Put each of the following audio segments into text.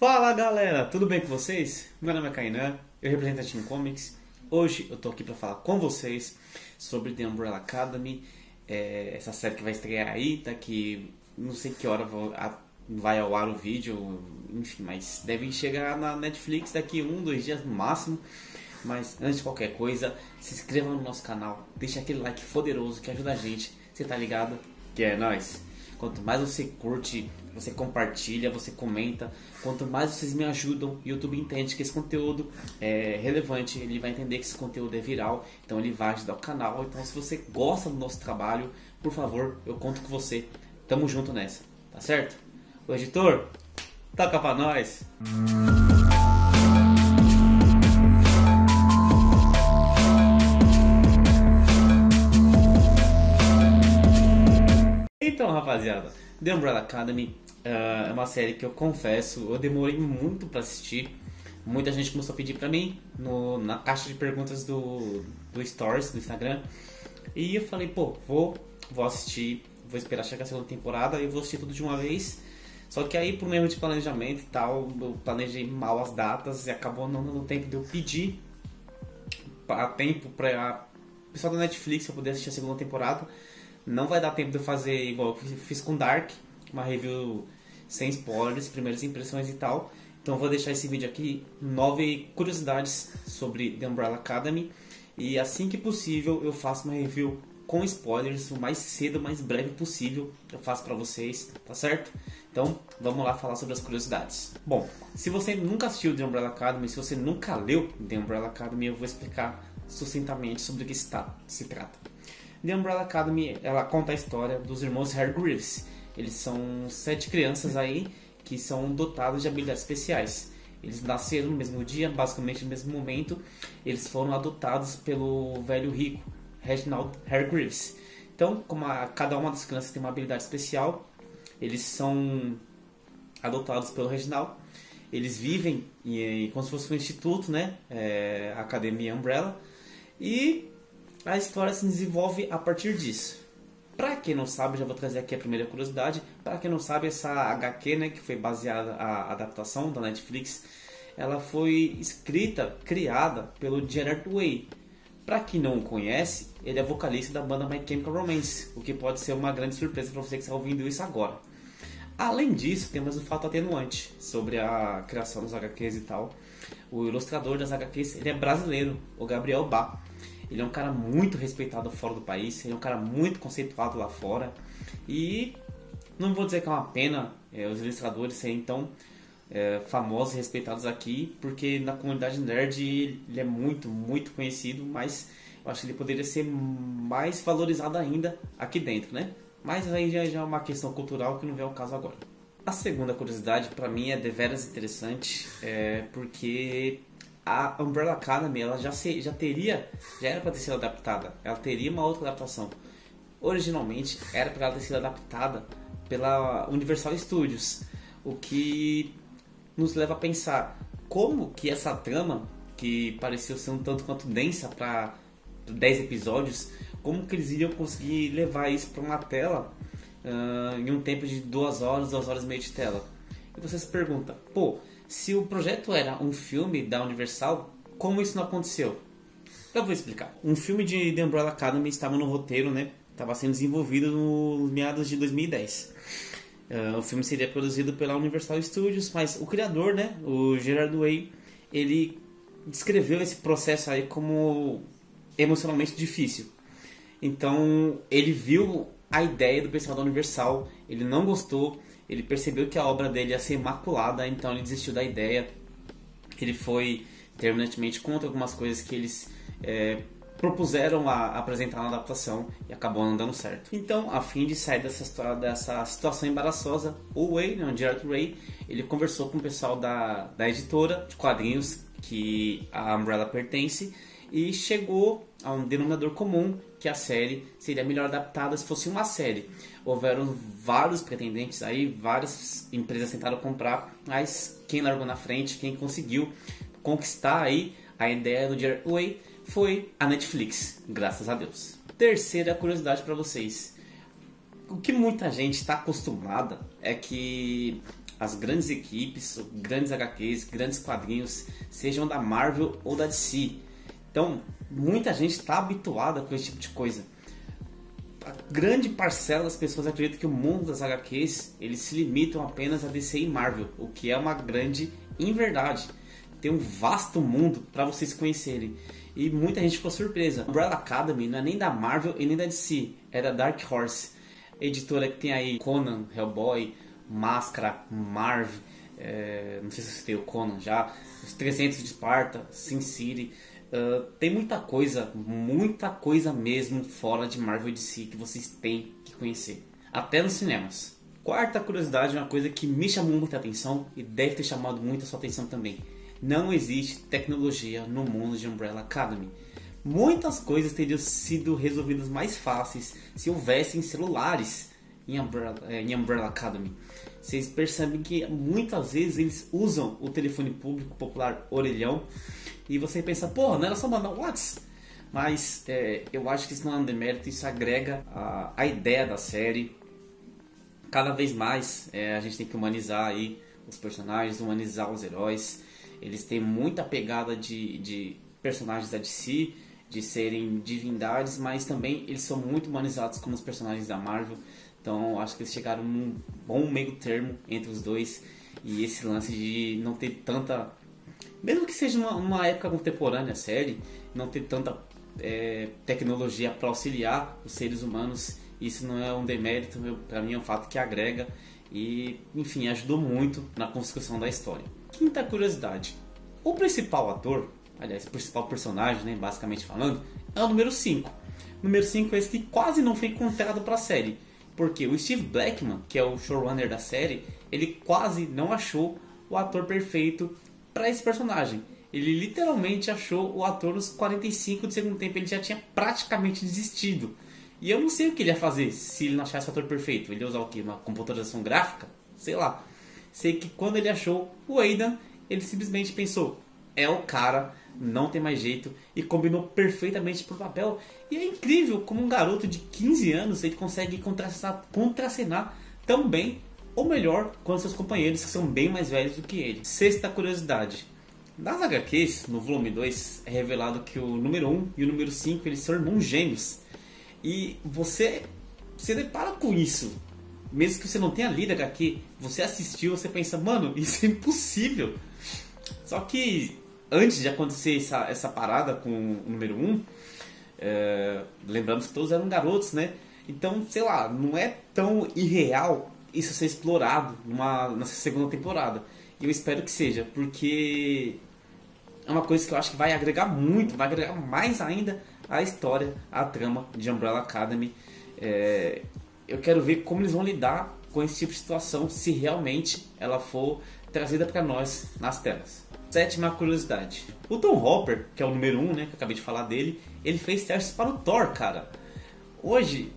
Fala galera, tudo bem com vocês? Meu nome é Kainan, eu represento a Team Comics. Hoje eu tô aqui para falar com vocês sobre The Umbrella Academy, é, essa série que vai estrear aí, daqui não sei que hora vai ao ar o vídeo, enfim, mas deve chegar na Netflix daqui um, dois dias no máximo. Mas antes de qualquer coisa, se inscreva no nosso canal, deixa aquele like poderoso que ajuda a gente, você tá ligado? Que é nóis! Quanto mais você curte, você compartilha, você comenta, quanto mais vocês me ajudam, o YouTube entende que esse conteúdo é relevante, ele vai entender que esse conteúdo é viral, então ele vai ajudar o canal. Então, se você gosta do nosso trabalho, por favor, eu conto com você. Tamo junto nessa, tá certo? O editor, toca pra nós! Então, rapaziada, The Umbrella Academy uh, é uma série que eu confesso, eu demorei muito para assistir. Muita gente começou a pedir para mim no, na caixa de perguntas do, do Stories do Instagram. E eu falei, pô, vou, vou assistir, vou esperar chegar a segunda temporada e vou assistir tudo de uma vez. Só que aí, por erro de planejamento e tal, eu planejei mal as datas e acabou não dando tempo de eu pedir a tempo para o pessoal da Netflix eu poder assistir a segunda temporada. Não vai dar tempo de eu fazer igual eu fiz com Dark, uma review sem spoilers, primeiras impressões e tal. Então vou deixar esse vídeo aqui, nove curiosidades sobre The Umbrella Academy. E assim que possível eu faço uma review com spoilers, o mais cedo, o mais breve possível eu faço para vocês, tá certo? Então vamos lá falar sobre as curiosidades. Bom, se você nunca assistiu The Umbrella Academy, se você nunca leu The Umbrella Academy, eu vou explicar sucintamente sobre o que está, se trata. The Umbrella Academy, ela conta a história dos irmãos Hargreaves. Eles são sete crianças aí que são dotados de habilidades especiais. Eles nasceram no mesmo dia, basicamente no mesmo momento. Eles foram adotados pelo velho rico, Reginald Hargreaves. Então, como a, cada uma das crianças tem uma habilidade especial, eles são adotados pelo Reginald. Eles vivem em, como se fosse um instituto, né? É, Academia Umbrella. E a história se desenvolve a partir disso. Para quem não sabe, já vou trazer aqui a primeira curiosidade. Para quem não sabe, essa HQ, né, que foi baseada a adaptação da Netflix, ela foi escrita, criada pelo Gerard Way. Para quem não conhece, ele é vocalista da banda My Chemical Romance, o que pode ser uma grande surpresa para você que está ouvindo isso agora. Além disso, temos o fato atenuante sobre a criação dos HQs e tal. O ilustrador das HQs ele é brasileiro, o Gabriel Bá. Ele é um cara muito respeitado fora do país, ele é um cara muito conceituado lá fora. E não vou dizer que é uma pena é, os ilustradores serem tão é, famosos e respeitados aqui, porque na comunidade nerd ele é muito, muito conhecido, mas eu acho que ele poderia ser mais valorizado ainda aqui dentro, né? Mas aí já, já é uma questão cultural que não vem ao caso agora. A segunda curiosidade para mim é deveras interessante, é, porque a Umbrella Academy ela já, se, já teria, já era para ter sido adaptada, ela teria uma outra adaptação. Originalmente era para ela ter sido adaptada pela Universal Studios, o que nos leva a pensar como que essa trama, que pareceu ser um tanto quanto densa para 10 episódios, como que eles iriam conseguir levar isso para uma tela uh, em um tempo de duas horas, duas horas e meia de tela. E você se pergunta, pô, se o projeto era um filme da Universal, como isso não aconteceu? Eu vou explicar. Um filme de The Umbrella Academy estava no roteiro, né? Estava sendo desenvolvido no meados de 2010. Uh, o filme seria produzido pela Universal Studios, mas o criador, né, o Gerard Way, ele descreveu esse processo aí como emocionalmente difícil. Então, ele viu a ideia do pessoal da Universal, ele não gostou, ele percebeu que a obra dele ia ser imaculada, então ele desistiu da ideia. Ele foi terminantemente contra algumas coisas que eles é, propuseram a apresentar na adaptação e acabou não dando certo. Então, a fim de sair dessa, dessa situação embaraçosa, o Way, né, o Gerard Way, ele conversou com o pessoal da, da editora de quadrinhos que a Umbrella pertence e chegou a um denominador comum que a série seria melhor adaptada se fosse uma série. Houveram vários pretendentes aí, várias empresas tentaram comprar, mas quem largou na frente, quem conseguiu conquistar aí a ideia do Jared Way foi a Netflix, graças a Deus. Terceira curiosidade para vocês. O que muita gente está acostumada é que as grandes equipes, grandes HQs, grandes quadrinhos, sejam da Marvel ou da DC. Então, muita gente está habituada com esse tipo de coisa. A grande parcela das pessoas acredita que o mundo das HQs eles se limitam apenas a DC e Marvel, o que é uma grande inverdade. Tem um vasto mundo para vocês conhecerem. E muita gente ficou surpresa. Umbrella Academy não é nem da Marvel e nem da DC, é da Dark Horse, editora que tem aí Conan, Hellboy, Máscara, Marv, é, não sei se você tem o Conan já, os 300 de Esparta, Sin City. Uh, tem muita coisa, muita coisa mesmo fora de Marvel DC que vocês têm que conhecer, até nos cinemas. Quarta curiosidade, uma coisa que me chamou muita atenção e deve ter chamado muita sua atenção também. Não existe tecnologia no mundo de Umbrella Academy. Muitas coisas teriam sido resolvidas mais fáceis se houvessem celulares em Umbrella, eh, em Umbrella Academy vocês percebem que muitas vezes eles usam o telefone público popular orelhão e você pensa, pô, não era só mandar um WhatsApp. Mas é, eu acho que isso não é um demérito, isso agrega a, a ideia da série. Cada vez mais é, a gente tem que humanizar aí os personagens, humanizar os heróis. Eles têm muita pegada de, de personagens da DC, de serem divindades, mas também eles são muito humanizados como os personagens da Marvel. Então acho que eles chegaram num bom meio termo entre os dois e esse lance de não ter tanta. Mesmo que seja uma, uma época contemporânea a série, não ter tanta é, tecnologia para auxiliar os seres humanos, isso não é um demérito, para mim é um fato que agrega e, enfim, ajudou muito na construção da história. Quinta curiosidade: o principal ator, aliás, o principal personagem, né, basicamente falando, é o número 5. Número 5 é esse que quase não foi encontrado para a série porque o Steve Blackman, que é o showrunner da série, ele quase não achou o ator perfeito para esse personagem. Ele literalmente achou o ator nos 45 do segundo tempo, ele já tinha praticamente desistido. E eu não sei o que ele ia fazer se ele não achasse o ator perfeito. Ele ia usar o que? Uma computarização gráfica? Sei lá. Sei que quando ele achou o Aidan, ele simplesmente pensou: é o cara não tem mais jeito e combinou perfeitamente pro papel. E é incrível como um garoto de 15 anos ele consegue contracenar, contracenar tão bem ou melhor quanto seus companheiros que são bem mais velhos do que ele. Sexta curiosidade. Nas HQs, no volume 2, é revelado que o número 1 e o número 5 eles são irmãos gêmeos. E você se depara com isso. Mesmo que você não tenha lido HQ, você assistiu, você pensa, mano, isso é impossível. Só que antes de acontecer essa, essa parada com o número 1, um, é, lembramos que todos eram garotos, né? Então, sei lá, não é tão irreal isso ser explorado numa, nessa segunda temporada. E eu espero que seja, porque é uma coisa que eu acho que vai agregar muito, vai agregar mais ainda a história, a trama de Umbrella Academy. É, eu quero ver como eles vão lidar com esse tipo de situação, se realmente ela for trazida para nós nas telas. Sétima curiosidade. O Tom Hopper, que é o número 1, um, né, que eu acabei de falar dele, ele fez testes para o Thor, cara. Hoje,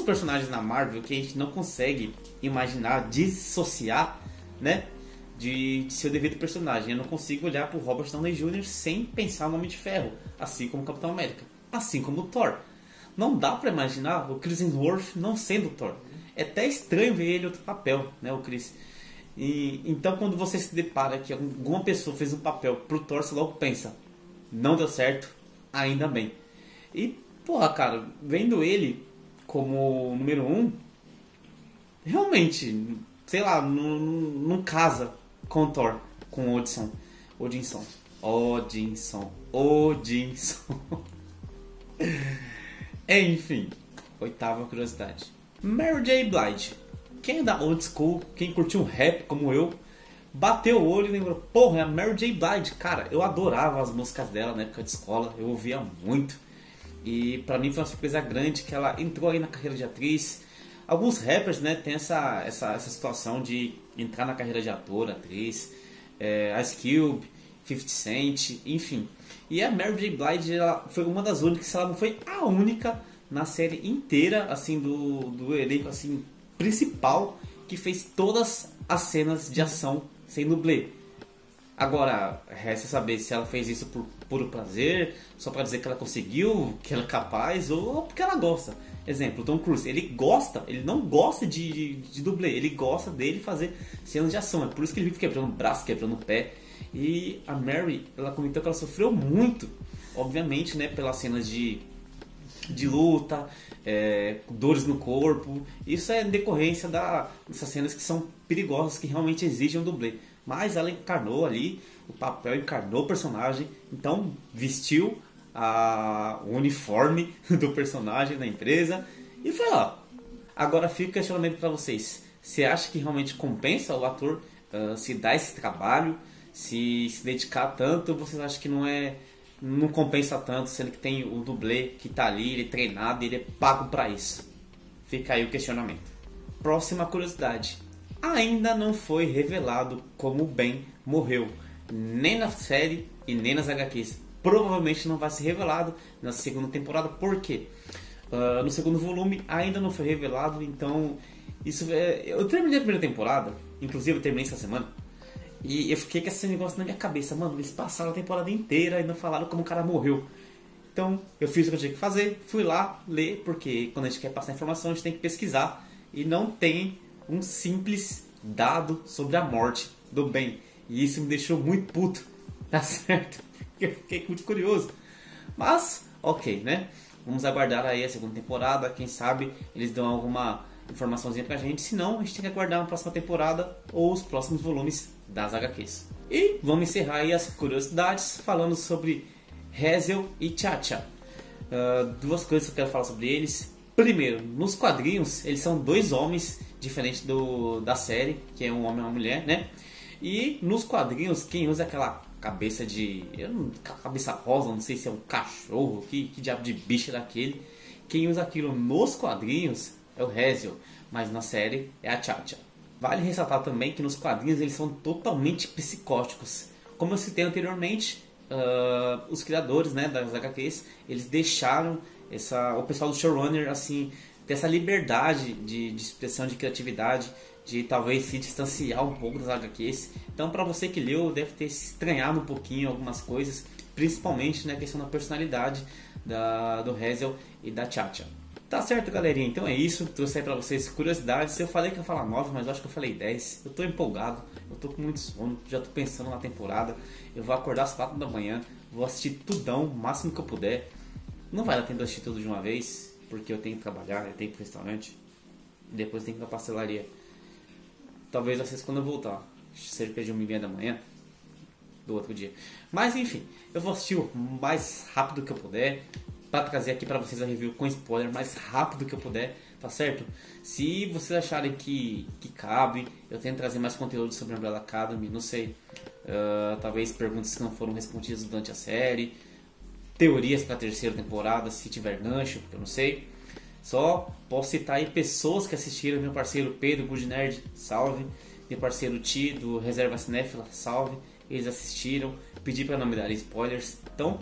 alguns personagens na Marvel que a gente não consegue imaginar, dissociar, né, de, de seu devido personagem. Eu não consigo olhar para o Robert Downey Jr. sem pensar no Homem de Ferro, assim como o Capitão América, assim como o Thor. Não dá para imaginar o Chris Hemsworth não sendo o Thor. É até estranho ver ele outro papel, né, o Chris. E, então, quando você se depara que alguma pessoa fez um papel pro Thor, você logo pensa: não deu certo, ainda bem. E, porra, cara, vendo ele como número um, realmente, sei lá, não, não casa Thor, com Odinson. Odinson. Odinson. Odinson. Enfim, oitava curiosidade. Mary J. Blige quem é da old school, quem curtiu rap como eu, bateu o olho e lembrou, porra, é a Mary J. Blige. Cara, eu adorava as músicas dela na época de escola, eu ouvia muito. E para mim foi uma surpresa grande que ela entrou aí na carreira de atriz. Alguns rappers, né, tem essa, essa, essa situação de entrar na carreira de ator, atriz. É, Ice Cube, 50 Cent, enfim. E a Mary J. Blige ela foi uma das únicas, se ela não foi a única na série inteira, assim, do, do elenco, assim, principal que fez todas as cenas de ação sem dublê. Agora, resta saber se ela fez isso por puro prazer, só para dizer que ela conseguiu, que ela é capaz, ou porque ela gosta. Exemplo, Tom Cruise, ele gosta, ele não gosta de, de, de dublê, ele gosta dele fazer cenas de ação. É por isso que ele vive quebrando o braço, quebrando o pé. E a Mary, ela comentou que ela sofreu muito, obviamente, né, pelas cenas de, de luta, é, dores no corpo. Isso é decorrência da, dessas cenas que são perigosas, que realmente exigem um dublê. Mas ela encarnou ali, o papel encarnou o personagem, então vestiu a, o uniforme do personagem da empresa e foi lá. Agora fica o questionamento para vocês. Você acha que realmente compensa o ator uh, se dar esse trabalho, se se dedicar tanto? Vocês acham que não é não compensa tanto, sendo que tem o dublê que está ali, ele é treinado, ele é pago para isso? Fica aí o questionamento. Próxima curiosidade. Ainda não foi revelado como Ben morreu, nem na série e nem nas HQs provavelmente não vai ser revelado na segunda temporada, por quê? Uh, no segundo volume ainda não foi revelado, então isso é... eu terminei a primeira temporada, inclusive eu terminei essa semana, e eu fiquei com esse negócio na minha cabeça, mano, eles passaram a temporada inteira e não falaram como o cara morreu. Então eu fiz o que eu tinha que fazer, fui lá ler, porque quando a gente quer passar informação a gente tem que pesquisar e não tem um simples dado sobre a morte do bem. E isso me deixou muito puto, tá certo? eu fiquei muito curioso. Mas, ok, né? Vamos aguardar aí a segunda temporada. Quem sabe eles dão alguma informaçãozinha pra gente. Se não, a gente tem que aguardar uma próxima temporada ou os próximos volumes das HQs. E vamos encerrar aí as curiosidades falando sobre Hazel e Chacha. Uh, duas coisas que eu quero falar sobre eles. Primeiro, nos quadrinhos, eles são dois homens, diferente do, da série, que é um homem e uma mulher, né? E nos quadrinhos, quem usa aquela cabeça de. cabeça rosa, não sei se é um cachorro, que, que diabo de bicho é daquele. Quem usa aquilo nos quadrinhos é o Hazel, mas na série é a Chacha. Vale ressaltar também que nos quadrinhos eles são totalmente psicóticos. Como eu citei anteriormente, uh, os criadores né, das HQs eles deixaram essa, o pessoal do showrunner assim ter essa liberdade de, de expressão de criatividade de talvez se distanciar um pouco das HQs. Então, para você que leu, deve ter estranhado um pouquinho algumas coisas, principalmente na questão da personalidade da, do Hazel e da Chacha. Tá certo, galerinha? Então é isso. Trouxe aí pra vocês curiosidades. Eu falei que ia falar 9, mas eu acho que eu falei 10. Eu tô empolgado, eu tô com muito sono, já tô pensando na temporada. Eu vou acordar às 4 da manhã, vou assistir tudão, o máximo que eu puder. Não vai dar tempo de assistir tudo de uma vez, porque eu tenho que trabalhar, eu tenho que ir pro restaurante. E depois tenho que ir pra pastelaria. Talvez vocês quando eu voltar, cerca de uma e meia da manhã do outro dia. Mas enfim, eu vou assistir o mais rápido que eu puder para trazer aqui para vocês a review com spoiler mais rápido que eu puder, tá certo? Se vocês acharem que, que cabe, eu tento trazer mais conteúdo sobre Umbrella Academy, não sei, uh, talvez perguntas que não foram respondidas durante a série, teorias para a terceira temporada, se tiver gancho, porque eu não sei. Só posso citar aí pessoas que assistiram, meu parceiro Pedro Good Nerd, salve. Meu parceiro Ti, do Reserva Cinéfila, salve. Eles assistiram, pedi para não me dar spoilers. Então,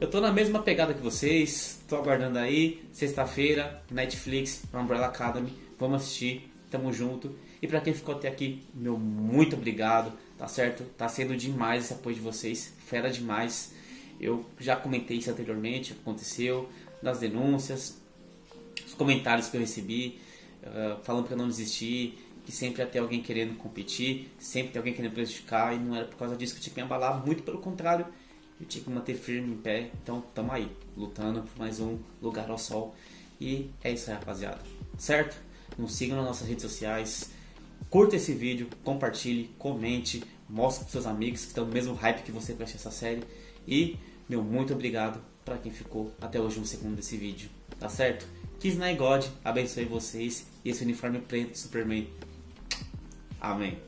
eu tô na mesma pegada que vocês, tô aguardando aí. Sexta-feira, Netflix, Umbrella Academy. Vamos assistir, tamo junto. E para quem ficou até aqui, meu muito obrigado, tá certo? Tá sendo demais esse apoio de vocês, fera demais. Eu já comentei isso anteriormente, aconteceu, nas denúncias, os comentários que eu recebi, uh, falando para não desistir, que sempre ter alguém querendo competir, sempre tem alguém querendo prejudicar, e não era por causa disso que eu tinha que me abalar, muito pelo contrário, eu tinha que manter firme em pé, então tamo aí, lutando por mais um lugar ao sol. E é isso aí, rapaziada. Certo? Nos sigam nas nossas redes sociais. Curta esse vídeo, compartilhe, comente, mostre para seus amigos que estão no mesmo hype que você para assistir essa série. E, meu muito obrigado para quem ficou até hoje um segundo desse vídeo. Tá certo? Kisnai God abençoe vocês e esse uniforme preto do Superman. Amém.